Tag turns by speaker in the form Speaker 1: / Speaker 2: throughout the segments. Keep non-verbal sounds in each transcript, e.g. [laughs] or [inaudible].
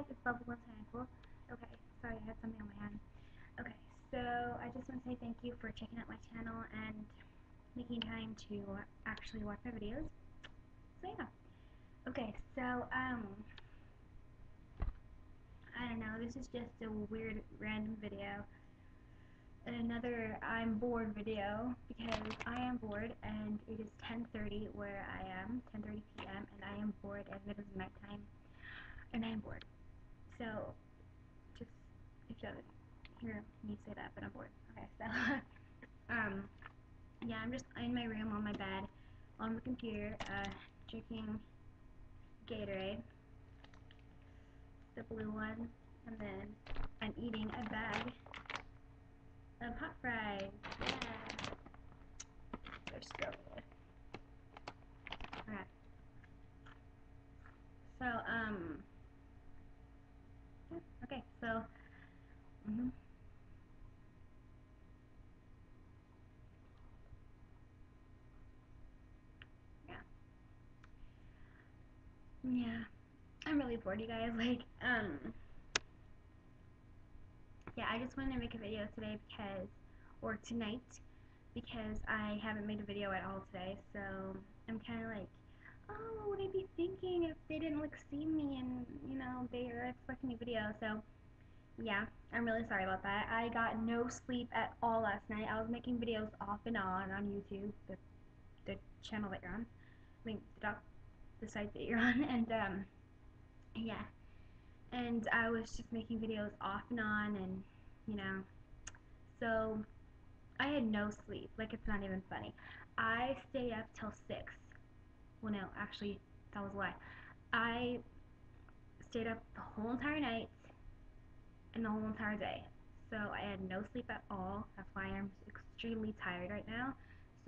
Speaker 1: guys, it's Bubble194. Okay, sorry, I had something on my hand. Okay, so I just want to say thank you for checking out my channel and making time to actually watch my videos. So yeah. Okay, so, um, I don't know, this is just a weird random video. Another I'm bored video because I am bored and it is 10.30 where I am, 10.30 p.m. and I am bored and it is nighttime and I'm bored. So, just, if you hear me say that, but I'm bored. Okay, so, [laughs] um, yeah, I'm just in my room on my bed, on the computer, uh, drinking Gatorade, the blue one, and then I'm eating a bag of hot fries. Yeah. They're so good. Okay. So, um, yeah, okay, so, mm-hmm. Yeah. Yeah. I'm really bored, you guys. [laughs] Like, um, yeah, I just wanted to make a video today because, or tonight, because I haven't made a video at all today, so I'm kind of like, oh, what would I be thinking if they didn't, like, see me and, you know, they are expecting a video, so, yeah, I'm really sorry about that. I got no sleep at all last night. I was making videos off and on on YouTube, the, the channel that you're on, I mean, the, doc, the site that you're on, [laughs] and, um, yeah, and I was just making videos off and on, and, you know, so, I had no sleep, like, it's not even funny. I stayed up till 6, well, no, actually, that was a lie. I stayed up the whole entire night, and the whole entire day. So I had no sleep at all. That's why I'm extremely tired right now.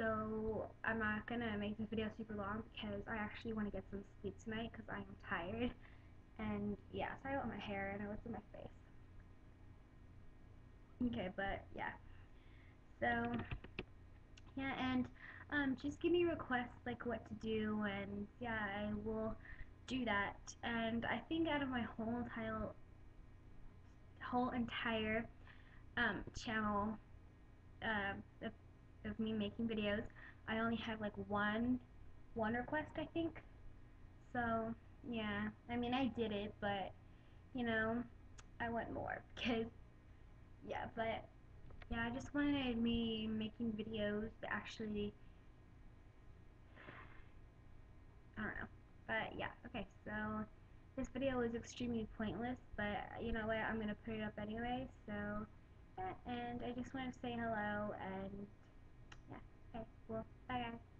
Speaker 1: So I'm not gonna make this video super long because I actually want to get some sleep tonight because I am tired. And yeah, sorry about my hair and what's in my face. Okay, but yeah. So yeah, and um, just give me requests like what to do, and yeah, I will do that. And I think out of my whole entire whole entire um, channel uh, of, me making videos, I only have like one one request, I think. So yeah, I mean I did it, but you know, I want more [laughs] because yeah, but yeah, I just wanted me making videos that actually I don't know. But yeah, okay, so this video is extremely pointless, but you know what, I'm going to put it up anyway, so yeah, and I just want to say hello and well, Bye, guys.